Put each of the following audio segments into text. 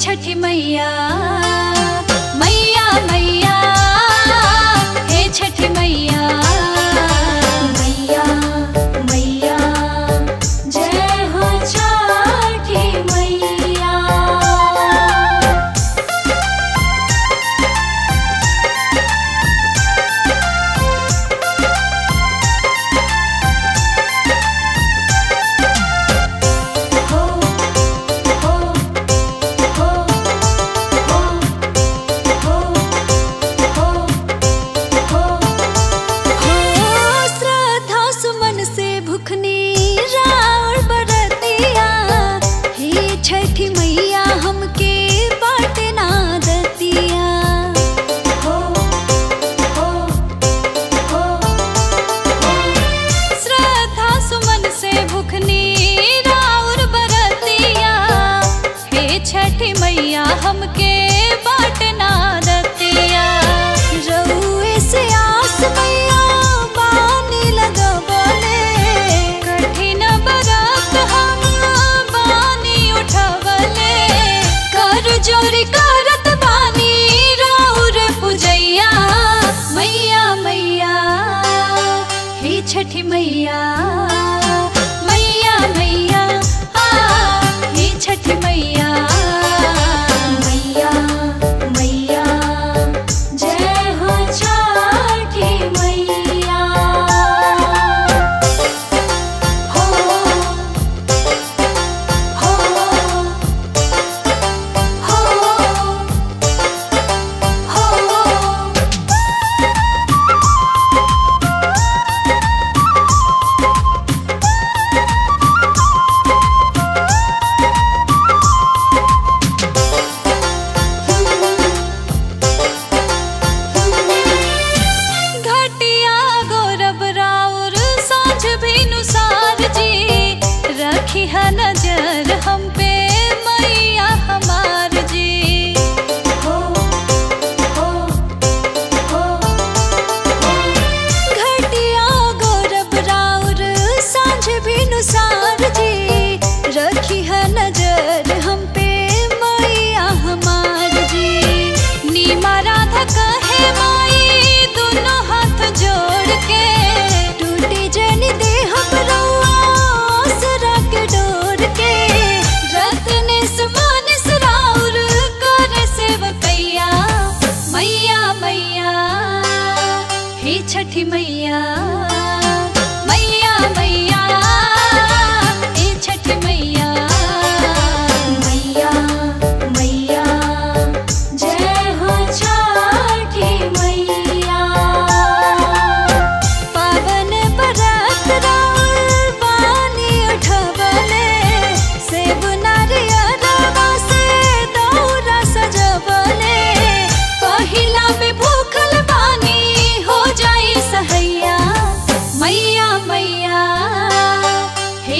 छठ मैया शिकार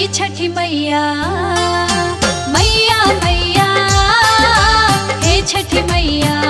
छठी मैया मैया मैया हे छठ मैया।